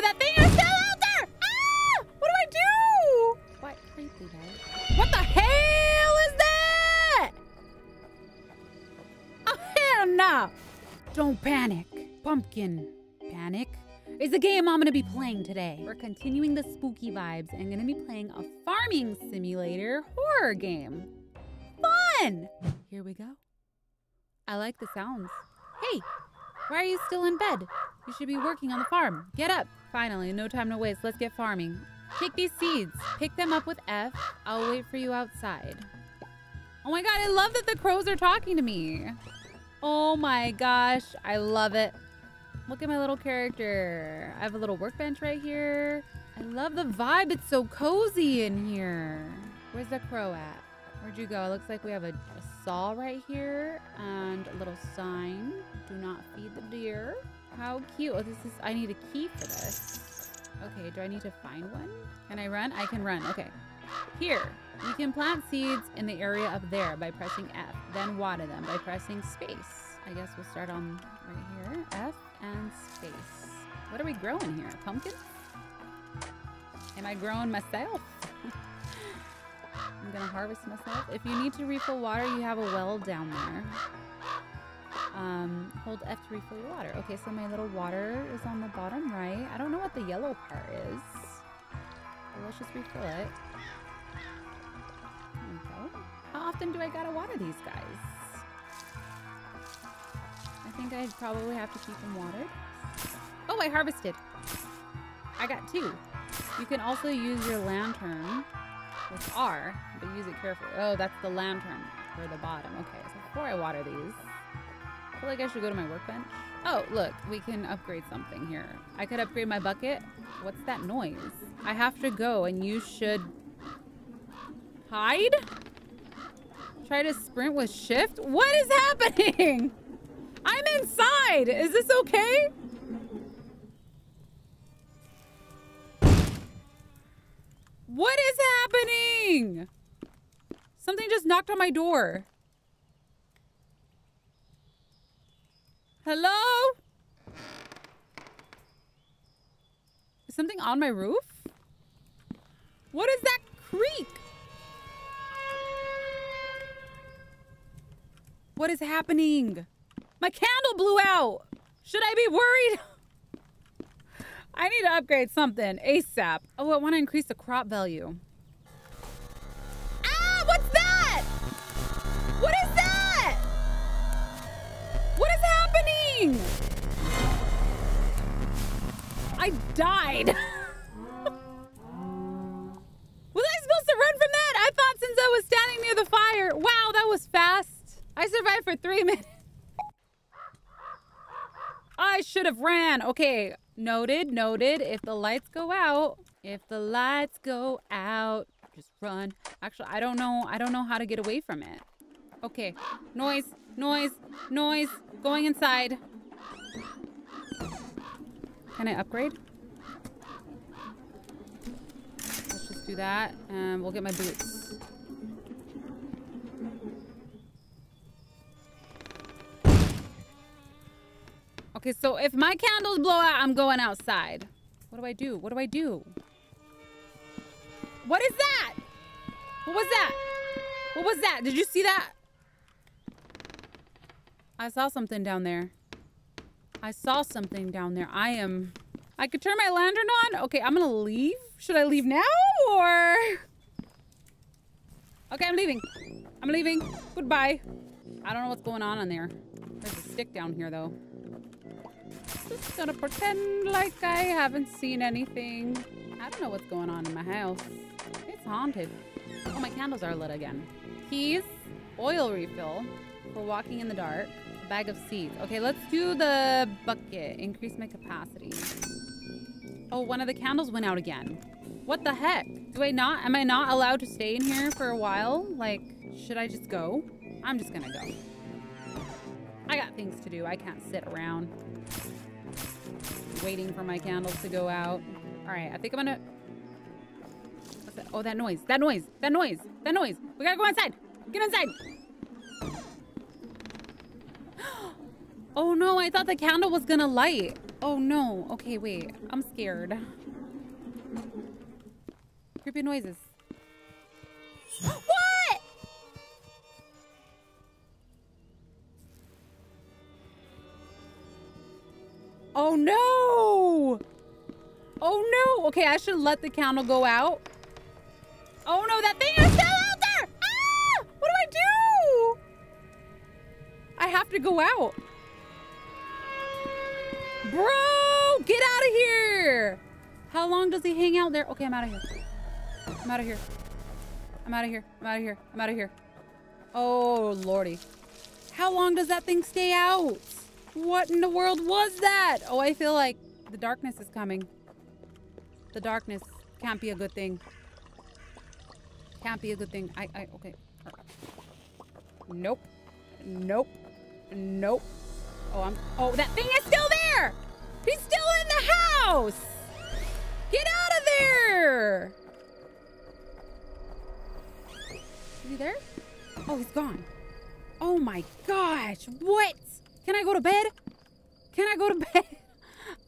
no, that thing is still out there! Ah! What do I do? What creepy guy? What the hell is that? Oh, hell no! Don't panic. Pumpkin. Panic is the game I'm gonna be playing today. We're continuing the spooky vibes and gonna be playing a farming simulator horror game. Fun! Here we go. I like the sounds. Hey, why are you still in bed? You should be working on the farm. Get up. Finally, no time to waste. Let's get farming. Take these seeds. Pick them up with F. I'll wait for you outside. Oh my god, I love that the crows are talking to me. Oh my gosh, I love it. Look at my little character. I have a little workbench right here. I love the vibe. It's so cozy in here. Where's the crow at? Where'd you go? It looks like we have a, a saw right here and a little sign. Do not feed the deer. How cute. Oh, this is, I need a key for this. Okay, do I need to find one? Can I run? I can run. Okay. Here, you can plant seeds in the area up there by pressing F, then water them by pressing space. I guess we'll start on right here. F and space. What are we growing here? Pumpkins? Am I growing myself? I'm gonna harvest myself. If you need to refill water, you have a well down there. Um, hold F to refill your water. Okay, so my little water is on the bottom right. I don't know what the yellow part is. Let's just refill it. How often do I gotta water these guys? I think I probably have to keep them watered. Oh, I harvested. I got two. You can also use your lantern with R, but use it carefully. Oh, that's the lantern for the bottom. Okay, so before I water these, I feel like I should go to my workbench. Oh, look, we can upgrade something here. I could upgrade my bucket. What's that noise? I have to go and you should hide? Try to sprint with shift? What is happening? I'm inside. Is this okay? What is happening? Something just knocked on my door. Hello? Is something on my roof? What is that creak? What is happening? My candle blew out. Should I be worried? I need to upgrade something ASAP. Oh, I want to increase the crop value. Happening? I died. was I supposed to run from that? I thought since I was standing near the fire. Wow, that was fast. I survived for three minutes. I should have ran. Okay, noted, noted. If the lights go out, if the lights go out, just run. Actually, I don't know. I don't know how to get away from it. Okay, noise, noise, noise. Going inside. Can I upgrade? Let's just do that, and we'll get my boots. Okay, so if my candles blow out, I'm going outside. What do I do? What do I do? What is that? What was that? What was that? Did you see that? I saw something down there. I saw something down there. I am... I could turn my lantern on? Okay, I'm gonna leave. Should I leave now or... Okay, I'm leaving. I'm leaving. Goodbye. I don't know what's going on on there. There's a stick down here though. Just gonna pretend like I haven't seen anything. I don't know what's going on in my house. It's haunted. Oh, my candles are lit again. Keys, oil refill for walking in the dark, bag of seeds. Okay, let's do the bucket. Increase my capacity. Oh, one of the candles went out again. What the heck? Do I not, am I not allowed to stay in here for a while? Like, should I just go? I'm just gonna go. I got things to do. I can't sit around waiting for my candles to go out. All right, I think I'm gonna... That? Oh, that noise. That noise. That noise. That noise. We gotta go inside. Get inside. Oh no, I thought the candle was gonna light. Oh no. Okay, wait. I'm scared. Creepy noises. what? Oh no! Oh no! Okay, I should let the candle go out. Oh no, that thing is still out there! Ah! What do I do? I have to go out. Bro, get out of here! How long does he hang out there? Okay, I'm out of here. I'm out of here. I'm out of here. I'm out of here. I'm out of here. Oh, lordy. How long does that thing stay out? What in the world was that? Oh, I feel like the darkness is coming. The darkness can't be a good thing. Can't be a good thing. I, I, okay. Nope. Nope. Nope. Oh, I'm, oh, that thing is still there! House! Get out of there! Is he there? Oh, he's gone. Oh my gosh, what? Can I go to bed? Can I go to bed?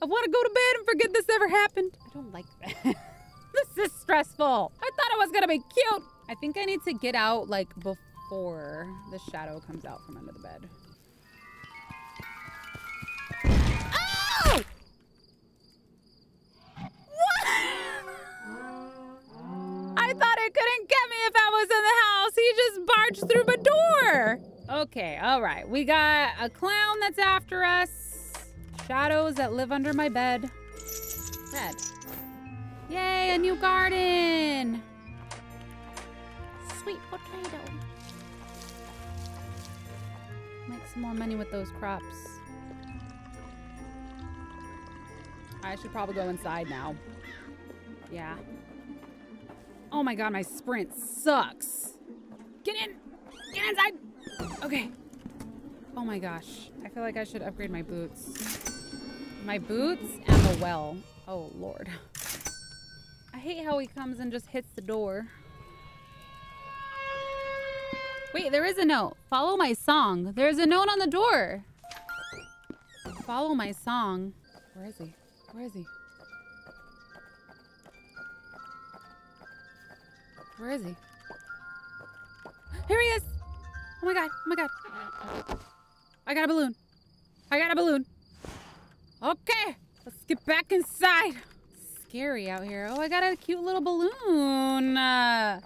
I want to go to bed and forget this ever happened. I don't like that. this is stressful. I thought it was gonna be cute. I think I need to get out like before the shadow comes out from under the bed. Through my door. Okay, all right. We got a clown that's after us. Shadows that live under my bed. Red. Yay, a new garden. Sweet potato. Make some more money with those crops. I should probably go inside now. Yeah. Oh my god, my sprint sucks. Get in! Get inside! Okay. Oh my gosh. I feel like I should upgrade my boots. My boots and the well. Oh lord. I hate how he comes and just hits the door. Wait, there is a note. Follow my song. There's a note on the door. Follow my song. Where is he? Where is he? Where is he? Here he is! Oh my god, oh my god. I got a balloon. I got a balloon. Okay, let's get back inside. Scary out here. Oh, I got a cute little balloon. Uh,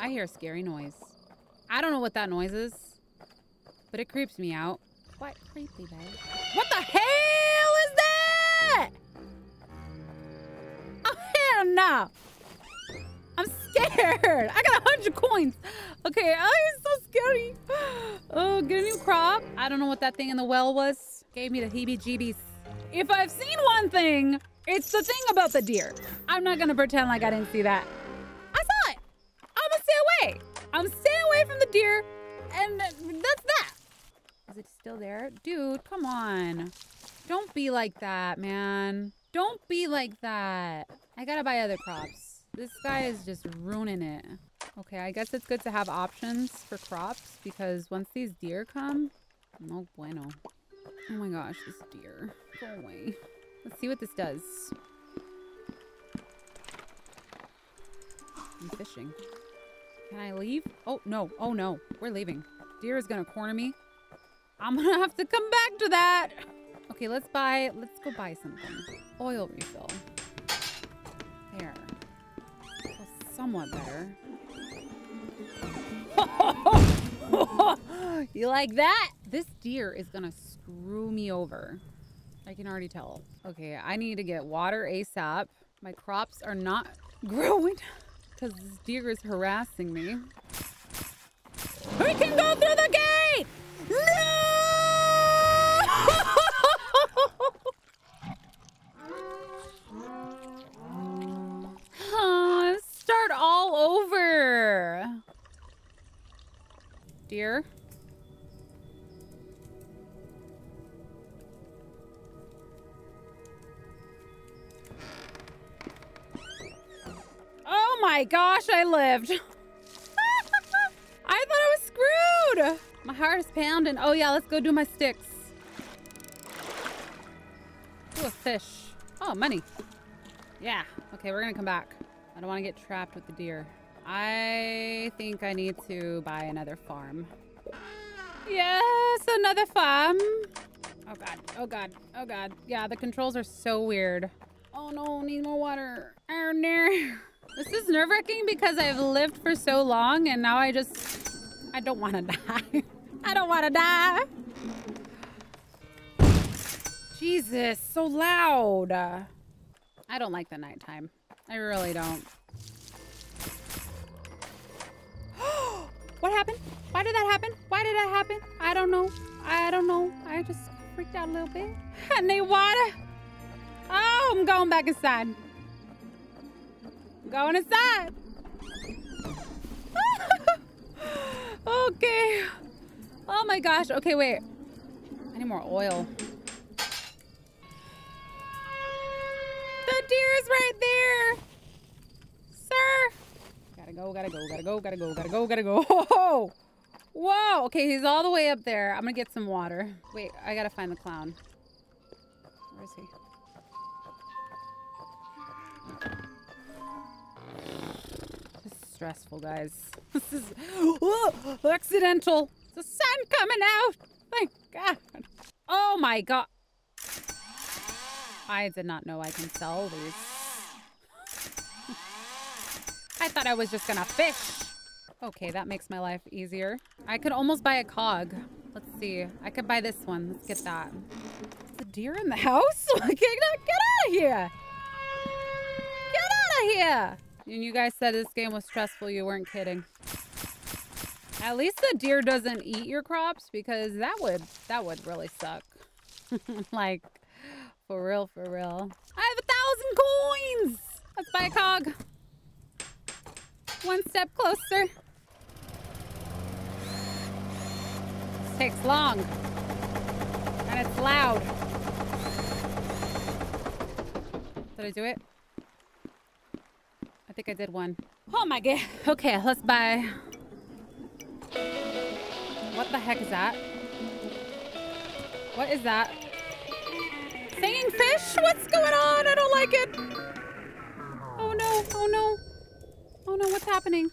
I hear a scary noise. I don't know what that noise is, but it creeps me out. What creepy, babe? What the hell is that? Oh, hell no. Scared. I got a hundred coins. Okay, oh, it's so scary. Oh, get a new crop. I don't know what that thing in the well was. Gave me the heebie-jeebies. If I've seen one thing, it's the thing about the deer. I'm not gonna pretend like I didn't see that. I saw it. I'm gonna stay away. I'm staying away from the deer, and that's that. Is it still there? Dude, come on. Don't be like that, man. Don't be like that. I gotta buy other crops. This guy is just ruining it. Okay, I guess it's good to have options for crops because once these deer come, no bueno. Oh my gosh, this deer. Go away. Let's see what this does. I'm fishing. Can I leave? Oh, no. Oh, no. We're leaving. Deer is gonna corner me. I'm gonna have to come back to that. Okay, let's buy, let's go buy something. Oil refill. There. Somewhat better. you like that? This deer is gonna screw me over. I can already tell. Okay, I need to get water ASAP. My crops are not growing because this deer is harassing me. We can go through the gate! Dear. Oh my gosh, I lived. I thought I was screwed. My My heart is pounding. Oh yeah, let's go do my sticks. Ooh, a fish. Oh, money. Yeah. Okay, we're gonna come back. I don't want to get trapped with the deer. I think I need to buy another farm. Yes, another farm. Oh god, oh god, oh god. Yeah, the controls are so weird. Oh no, need more water. This is nerve-wracking because I've lived for so long and now I just... I don't want to die. I don't want to die. Jesus, so loud. I don't like the nighttime. I really don't. What happened? Why did that happen? Why did that happen? I don't know. I don't know. I just freaked out a little bit. I need water. Oh, I'm going back inside. I'm going inside. okay. Oh my gosh. Okay, wait. I need more oil. The deer is right there. Sir. Go, gotta go, gotta go, gotta go, gotta go, gotta go. Whoa. Whoa. Okay, he's all the way up there. I'm gonna get some water. Wait, I gotta find the clown. Where is he? This is stressful, guys. This is Whoa, accidental. The sun coming out. Thank God. Oh my God. I did not know I can sell these. I thought I was just gonna fish. Okay, that makes my life easier. I could almost buy a cog. Let's see. I could buy this one. Let's get that. Is a deer in the house? get out of here. Get out of here. And you guys said this game was stressful. You weren't kidding. At least the deer doesn't eat your crops because that would that would really suck. like for real, for real. I have a thousand coins! Let's buy a cog. One step closer. This takes long. And it's loud. Did I do it? I think I did one. Oh my god. Okay, let's buy. What the heck is that? What is that? Singing fish? What's going on? I don't like it. Oh no, oh no. Oh no, what's happening?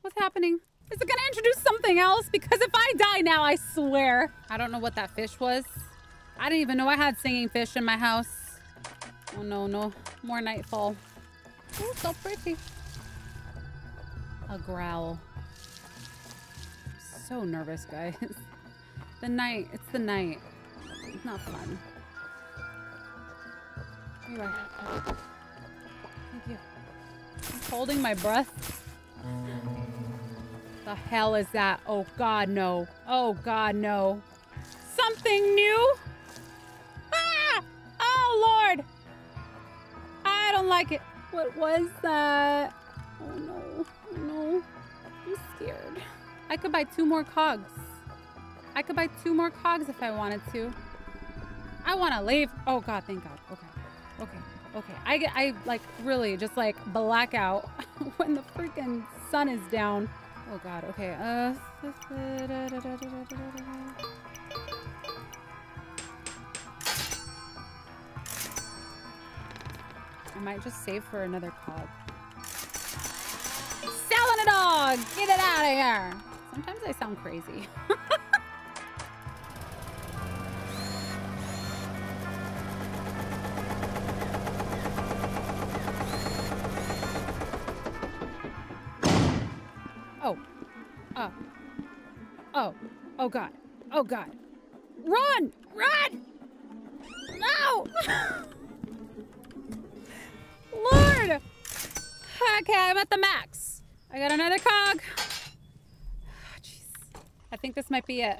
What's happening? Is it gonna introduce something else? Because if I die now, I swear. I don't know what that fish was. I didn't even know I had singing fish in my house. Oh no, no. More nightfall. Oh, so pretty. A growl. So nervous, guys. the night. It's the night. It's not fun. Anyway. Holding my breath. The hell is that? Oh god, no. Oh god, no. Something new? Ah! Oh lord! I don't like it. What was that? Oh no. Oh no. I'm scared. I could buy two more cogs. I could buy two more cogs if I wanted to. I want to leave. Oh god, thank god. Okay. Okay. Okay. I get I like really just like black out when the freaking sun is down. Oh god. Okay. Uh I might just save for another cog. Selling a dog! Get it out of here! Sometimes I sound crazy. Oh. Oh. Oh god. Oh god. Run! Run! No! Lord! Okay, I'm at the max. I got another cog. Jeez. I think this might be it.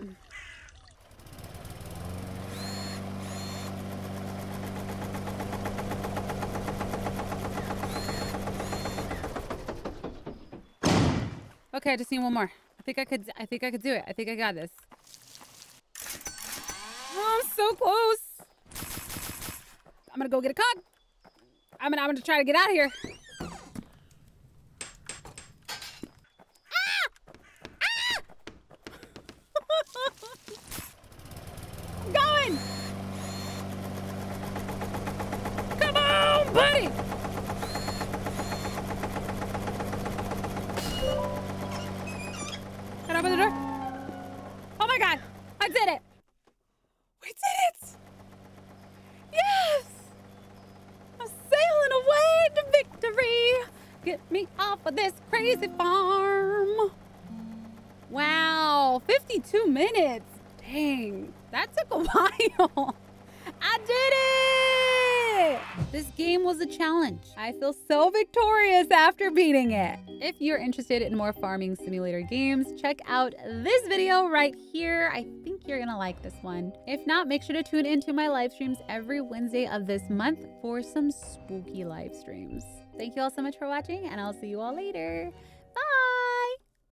Okay, I just need one more think I could. I think I could do it. I think I got this. Oh, I'm so close. I'm gonna go get a cod. I'm gonna. I'm gonna try to get out of here. Ah! Ah! buddy! 52 minutes! Dang, that took a while! I did it! This game was a challenge. I feel so victorious after beating it. If you're interested in more farming simulator games, check out this video right here. I think you're gonna like this one. If not, make sure to tune into my live streams every Wednesday of this month for some spooky live streams. Thank you all so much for watching, and I'll see you all later. Bye!